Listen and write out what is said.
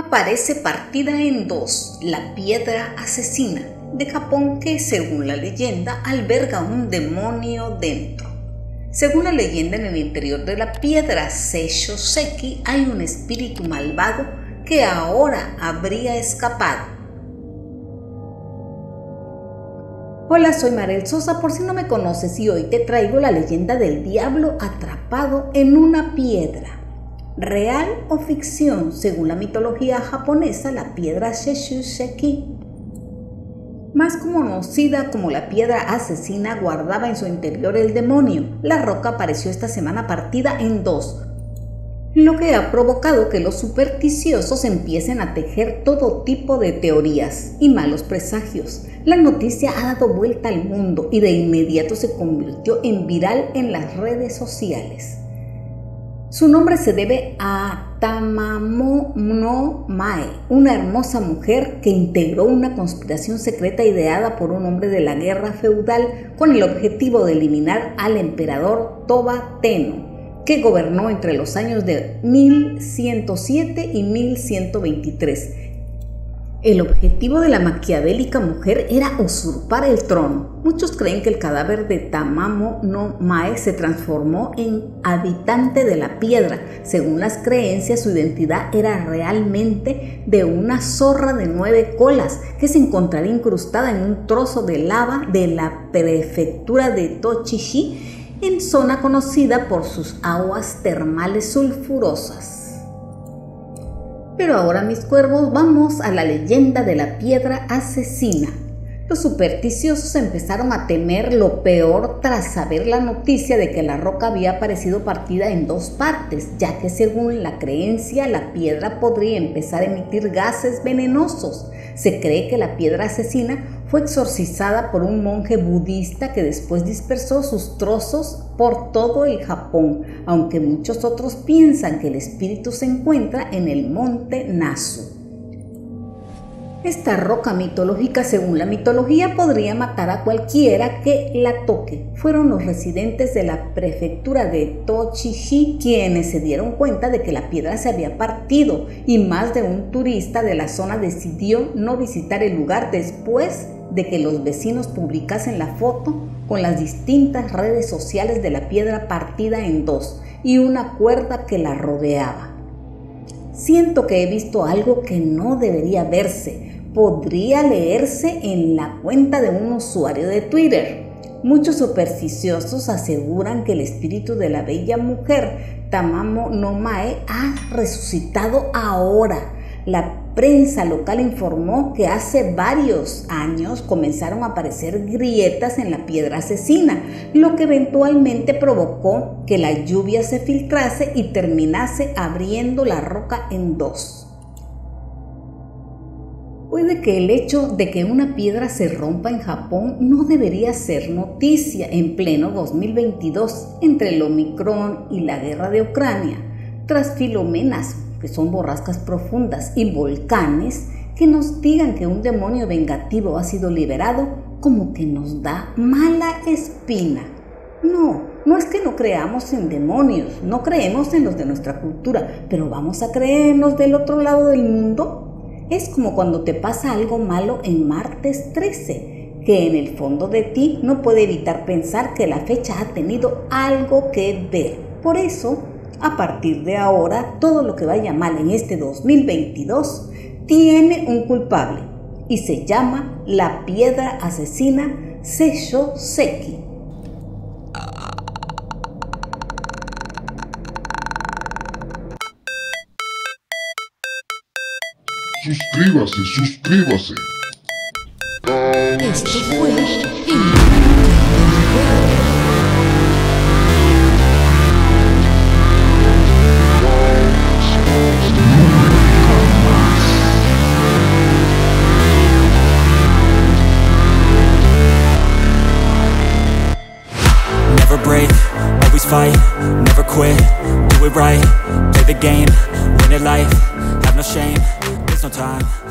aparece partida en dos la piedra asesina de Japón que, según la leyenda, alberga un demonio dentro. Según la leyenda, en el interior de la piedra Seisho Seki hay un espíritu malvado que ahora habría escapado. Hola, soy Marel Sosa, por si no me conoces y hoy te traigo la leyenda del diablo atrapado en una piedra. Real o ficción, según la mitología japonesa, la piedra Seki más conocida como la piedra asesina, guardaba en su interior el demonio. La roca apareció esta semana partida en dos, lo que ha provocado que los supersticiosos empiecen a tejer todo tipo de teorías y malos presagios. La noticia ha dado vuelta al mundo y de inmediato se convirtió en viral en las redes sociales. Su nombre se debe a Tamamo no Mae, una hermosa mujer que integró una conspiración secreta ideada por un hombre de la guerra feudal con el objetivo de eliminar al emperador Toba Teno, que gobernó entre los años de 1107 y 1123 el objetivo de la maquiavélica mujer era usurpar el trono. Muchos creen que el cadáver de Tamamo no Mae se transformó en habitante de la piedra. Según las creencias, su identidad era realmente de una zorra de nueve colas que se encontraría incrustada en un trozo de lava de la prefectura de Tochishi, en zona conocida por sus aguas termales sulfurosas. Pero ahora mis cuervos vamos a la leyenda de la piedra asesina. Los supersticiosos empezaron a temer lo peor tras saber la noticia de que la roca había aparecido partida en dos partes, ya que según la creencia la piedra podría empezar a emitir gases venenosos. Se cree que la piedra asesina fue exorcizada por un monje budista que después dispersó sus trozos por todo el Japón, aunque muchos otros piensan que el espíritu se encuentra en el monte Nasu. Esta roca mitológica, según la mitología, podría matar a cualquiera que la toque. Fueron los residentes de la prefectura de Tochishi quienes se dieron cuenta de que la piedra se había partido y más de un turista de la zona decidió no visitar el lugar después de que los vecinos publicasen la foto con las distintas redes sociales de la piedra partida en dos y una cuerda que la rodeaba. Siento que he visto algo que no debería verse podría leerse en la cuenta de un usuario de Twitter. Muchos supersticiosos aseguran que el espíritu de la bella mujer Tamamo no Mae ha resucitado ahora. La prensa local informó que hace varios años comenzaron a aparecer grietas en la piedra asesina, lo que eventualmente provocó que la lluvia se filtrase y terminase abriendo la roca en dos. Puede que el hecho de que una piedra se rompa en Japón no debería ser noticia en pleno 2022 entre el Omicron y la guerra de Ucrania, tras filomenas, que son borrascas profundas, y volcanes que nos digan que un demonio vengativo ha sido liberado, como que nos da mala espina. No, no es que no creamos en demonios, no creemos en los de nuestra cultura, pero vamos a creernos del otro lado del mundo es como cuando te pasa algo malo en martes 13, que en el fondo de ti no puede evitar pensar que la fecha ha tenido algo que ver. Por eso, a partir de ahora, todo lo que vaya mal en este 2022 tiene un culpable y se llama la piedra asesina Seisho Seki. Suscríbase, suscríbase. Esto fue Never break, always fight, never quit, do it right, play the game, win it life, have no shame no time